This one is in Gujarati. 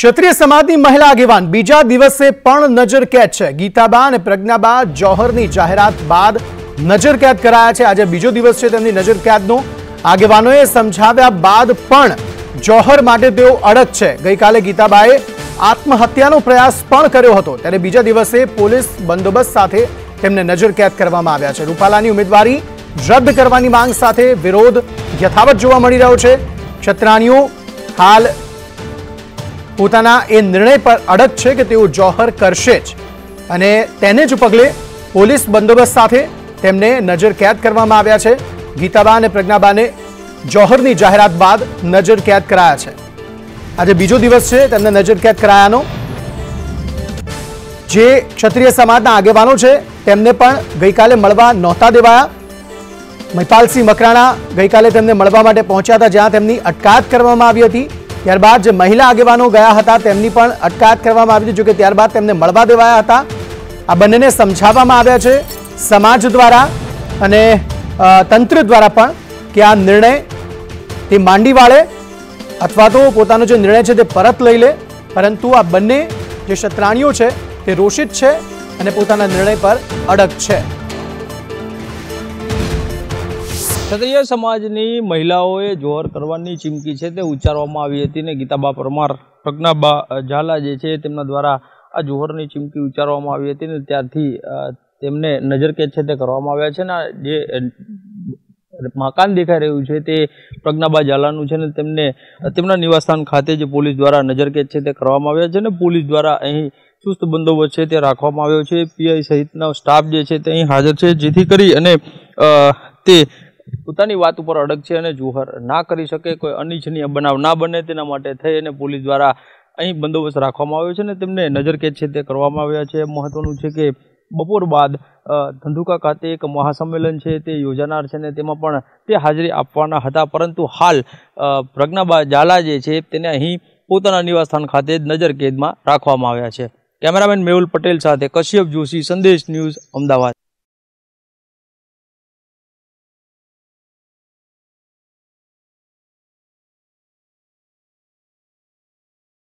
છત્રિય સમાધી મહિલા આગેવાન બીજા દિવસ સે પણ નજર કેદ છે ગીતાબા ને પ્રજ્ઞાબા જોહરની જાહેરાત બાદ નજર કેદ કરાયા છે આજે બીજો દિવસ છે તેમની નજર કેદનો આગેવાનો એ સમજાવ્યા બાદ પણ જોહર માદેદેવ અડત છે ગઈ કાલે ગીતાબાએ આત્મહત્યાનો પ્રયાસ પણ કર્યો હતો ત્યારે બીજા દિવસ સે પોલીસ બંદોબસ્ત સાથે તેમને નજર કેદ કરવામાં આવ્યા છે રૂપાલાની ઉમેદવારી રદ કરવાની માંગ સાથે વિરોધ યથાવત જોવા મળી રહ્યો છે છત્રાણીઓ હાલ પોતાના એ નિર્ણય પર અડક છે કે તેઓ જોહર કરશે જ અને તેના જ પગલે પોલીસ બંદોબસ્ત સાથે તેમણે નજર કેદ કરવામાં આવ્યા છે ગીતાબા અને પ્રજ્ઞાબાને જોહરની જાહેરાત બાદ નજર કેદ કરાયા છે આ જે બીજો દિવસ છે તેમને નજર કેદ કરાયાનો જે ક્ષત્રિય સમાજના આગેવાનો છે તેમણે પણ ગઈકાલે મળવા નોતા દેવાયા મેપાલસી મકરાણા ગઈકાલે તેમણે મળવા માટે પહોંચ્યા હતા જ્યાં તેમની અટકાયત કરવામાં આવી હતી ત્યારબાદ જે મહિલા આગેવાનો ગયા હતા તેમની પણ અટકાયત કરવામાં આવી હતી જોકે ત્યારબાદ તેમને મળવા દેવાયા હતા આ બંનેને સમજાવવામાં આવ્યા છે સમાજ દ્વારા અને તંત્ર દ્વારા પણ કે આ નિર્ણય તે માંડી વાળે અથવા તો પોતાનો જે નિર્ણય છે તે પરત લઈ લે પરંતુ આ બંને જે શત્રાણીઓ છે તે રોષિત છે અને પોતાના નિર્ણય પર અડગ છે તે સમાજની મહિલાઓ એ જોર કરવાની ચીમકી છે તે ઉચ્ચારવામાં આવી હતી ને ગીતાબા પરમાર પ્રગણાબા ઝાલા જે છે તેમના દ્વારા આ જોરની ચીમકી ઉચ્ચારવામાં આવી હતી ને ત્યારથી તેમણે નજર કેદ છે તે કરવામાં આવ્યા છે ને જે મકાન દેખાય રહ્યું છે તે પ્રગણાબા ઝાલાનું છે ને તેમને તેમનો નિવાસસ્થાન ખાતે જે પોલીસ દ્વારા નજર કેદ છે તે કરવામાં આવ્યા છે ને પોલીસ દ્વારા અહીં શુસ્ત બંદોબસ્ત છે તે રાખવામાં આવ્યો છે પીઆઈ સહિતનો સ્ટાફ જે છે તે અહીં હાજર છે જેથી કરી અને તે પોતાની વાત ઉપર અડગ છે અને જુહર ના કરી શકે કોઈ અનિચ્છનીય બનાવ ના બને તેના માટે થઈ અને પોલીસ દ્વારા અહીં બંદોબસ્ત રાખવામાં આવ્યો છે અને તેમને નજર કેદ છે તે કરવામાં આવ્યા છે મહત્વનું છે કે બપોર બાદ ધંધુકા ખાતે એક મહાસંમેલન છે તે યોજાનાર છે અને તેમાં પણ તે હાજરી આપવાના હતા પરંતુ હાલ પ્રજ્ઞાબા ઝાલા જે છે તેને અહીં પોતાના નિવાસસ્થાન ખાતે નજર કેદમાં રાખવામાં આવ્યા છે કેમેરામેન મેહુલ પટેલ સાથે કશ્યપ જોશી સંદેશ ન્યૂઝ અમદાવાદ